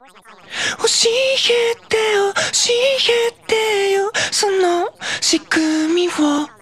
教えてよ教えてよその仕組みを。